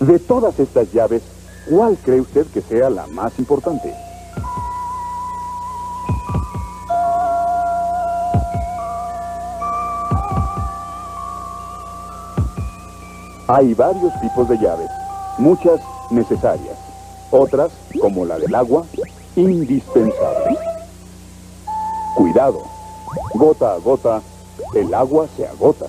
De todas estas llaves, ¿cuál cree usted que sea la más importante? Hay varios tipos de llaves, muchas necesarias, otras, como la del agua, indispensables. Cuidado, gota a gota, el agua se agota.